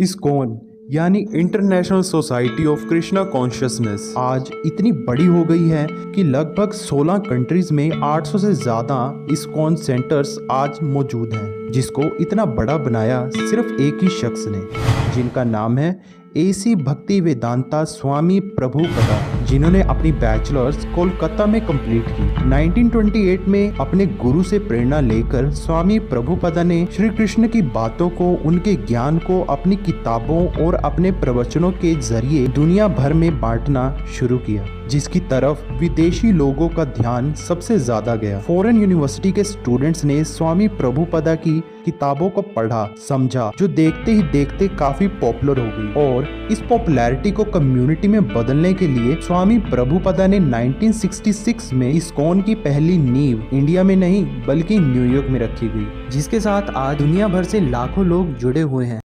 ISKCON यानी international society of Krishna consciousness आज इतनी बड़ी हो गई है कि लगभग 16 कंट्रीज़ में 800 से ज़्यादा इस्कॉन सेंटर्स आज मौजूद हैं, जिसको इतना बड़ा बनाया सिर्फ़ एक ही शख्स ने, जिनका नाम है एसी भक्ति वेदांता स्वामी प्रभु कदा जिन्होंने अपनी बैचलर्स कोलकाता में कंप्लीट की। 1928 में अपने गुरु से प्रेरणा लेकर स्वामी प्रभुपदा ने श्री कृष्ण की बातों को, उनके ज्ञान को, अपनी किताबों और अपने प्रवचनों के ज़रिए दुनिया भर में बांटना शुरू किया। जिसकी तरफ़ विदेशी लोगों का ध्यान सबसे ज़्यादा गया। फॉरेन यूनिवर्सिटी के स्टूडेंट्स ने स्वामी प्रभुपदा की किताबों को पढ़ा, समझा, जो देखते ही देखते काफ़ी पॉपुलर हो गई। और इस पॉपुलैरिटी को कम्युनिटी में बदलने के लिए स्वामी प्रभुपदा ने 1966 में इस्कॉन की पहली नींव इंडिया में नहीं, बल्कि न्यूयॉर्क में रखी गई, जिसके साथ आज दुनिया भर से लाखों लोग जुड़े हुए हैं।